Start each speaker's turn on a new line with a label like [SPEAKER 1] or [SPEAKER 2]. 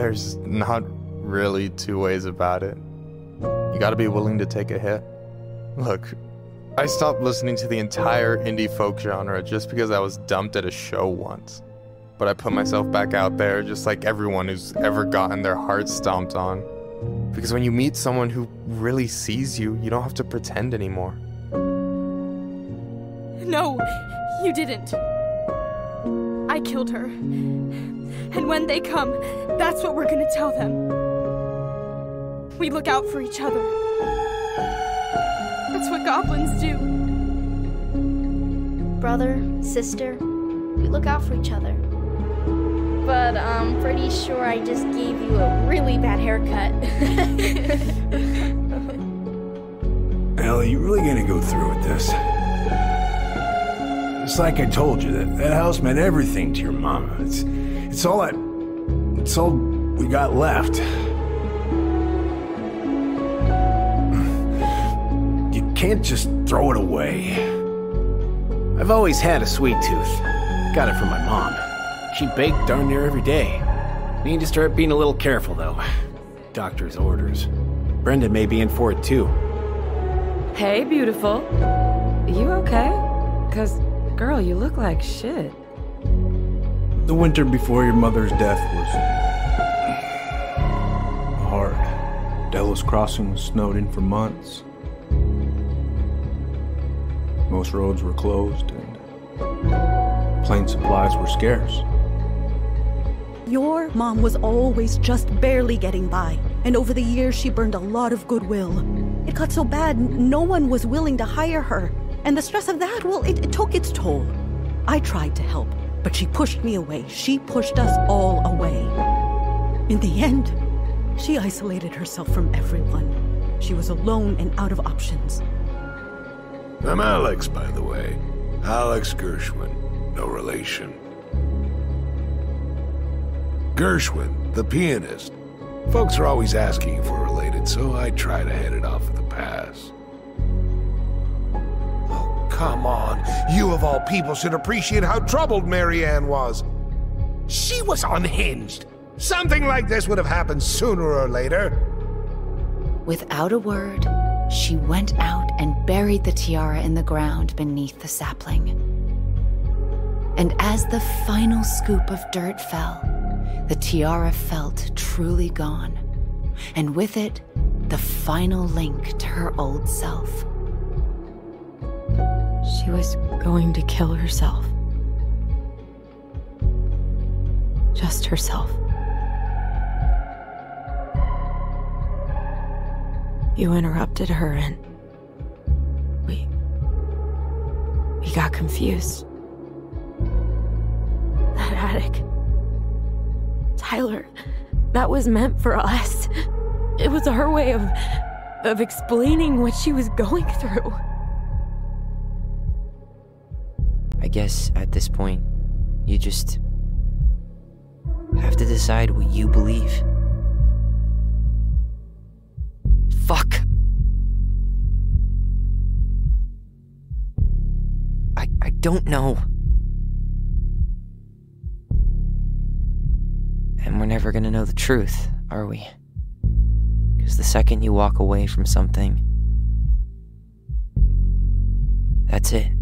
[SPEAKER 1] There's not really two ways about it. You gotta be willing to take a hit. Look, I stopped listening to the entire indie folk genre just because I was dumped at a show once. But I put myself back out there just like everyone who's ever gotten their heart stomped on. Because when you meet someone who really sees you, you don't have to pretend anymore.
[SPEAKER 2] No, you didn't. I killed her. And when they come, that's what we're gonna tell them. We look out for each other. That's what goblins do.
[SPEAKER 3] Brother, sister, we look out for each other. But um, I'm pretty sure I just gave you a really bad haircut.
[SPEAKER 4] Ellie, you really gonna go through with this? It's like I told you that that house meant everything to your mama. It's it's all that it's all we got left. You can't just throw it away.
[SPEAKER 5] I've always had a sweet tooth. Got it from my mom. She baked darn near every day. Need to start being a little careful, though. Doctor's orders. Brenda may be in for it, too.
[SPEAKER 6] Hey, beautiful. You okay? Cause, girl, you look like shit.
[SPEAKER 4] The winter before your mother's death was hard. Delos Crossing was snowed in for months. Most roads were closed and plane supplies were scarce.
[SPEAKER 7] Your mom was always just barely getting by, and over the years she burned a lot of goodwill. It got so bad, no one was willing to hire her. And the stress of that, well, it, it took its toll. I tried to help, but she pushed me away. She pushed us all away. In the end, she isolated herself from everyone. She was alone and out of options.
[SPEAKER 8] I'm Alex, by the way. Alex Gershwin. No relation. Gershwin, the pianist. Folks are always asking if we're related, so I try to head it off at the pass.
[SPEAKER 9] Come on. You of all people should appreciate how troubled Mary-Ann was. She was unhinged. Something like this would have happened sooner or later.
[SPEAKER 10] Without a word, she went out and buried the tiara in the ground beneath the sapling. And as the final scoop of dirt fell, the tiara felt truly gone, and with it, the final link to her old self.
[SPEAKER 6] She was going to kill herself. Just herself. You interrupted her and we. we got confused. That attic. Tyler, that was meant for us. It was her way of. of explaining what she was going through.
[SPEAKER 11] I guess at this point, you just have to decide what you believe. Fuck. I I don't know. And we're never gonna know the truth, are we? Because the second you walk away from something, that's it.